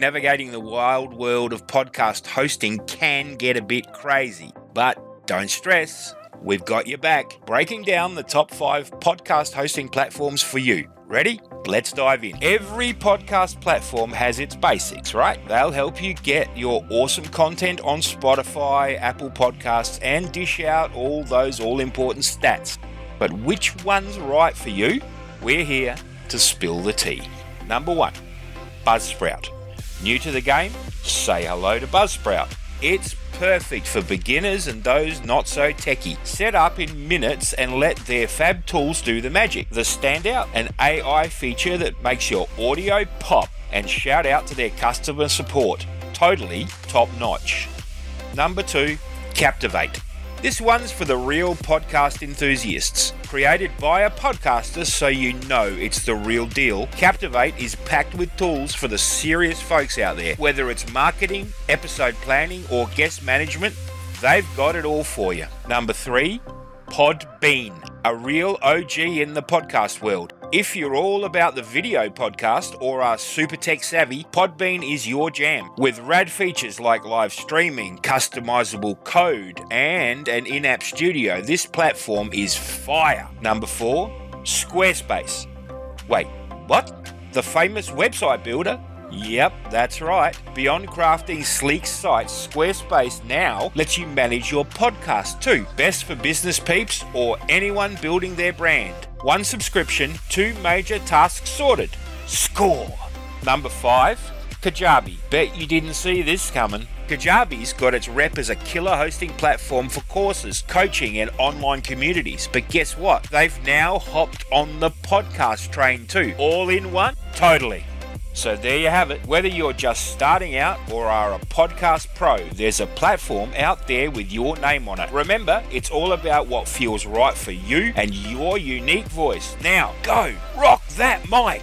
navigating the wild world of podcast hosting can get a bit crazy. But don't stress, we've got your back. Breaking down the top five podcast hosting platforms for you. Ready? Let's dive in. Every podcast platform has its basics, right? They'll help you get your awesome content on Spotify, Apple Podcasts, and dish out all those all important stats. But which one's right for you? We're here to spill the tea. Number one, Buzzsprout. New to the game? Say hello to Buzzsprout. It's perfect for beginners and those not so techy. Set up in minutes and let their fab tools do the magic. The standout, an AI feature that makes your audio pop and shout out to their customer support. Totally top notch. Number two, Captivate. This one's for the real podcast enthusiasts. Created by a podcaster so you know it's the real deal, Captivate is packed with tools for the serious folks out there. Whether it's marketing, episode planning, or guest management, they've got it all for you. Number three, Podbean, a real OG in the podcast world. If you're all about the video podcast or are super tech savvy, Podbean is your jam. With rad features like live streaming, customizable code, and an in app studio, this platform is fire. Number four, Squarespace. Wait, what? The famous website builder? Yep, that's right. Beyond crafting sleek sites, Squarespace now lets you manage your podcast too. Best for business peeps or anyone building their brand. One subscription, two major tasks sorted. Score! Number five, Kajabi. Bet you didn't see this coming. Kajabi's got its rep as a killer hosting platform for courses, coaching, and online communities. But guess what? They've now hopped on the podcast train too. All in one? Totally. So there you have it. Whether you're just starting out or are a podcast pro, there's a platform out there with your name on it. Remember, it's all about what feels right for you and your unique voice. Now, go rock that mic.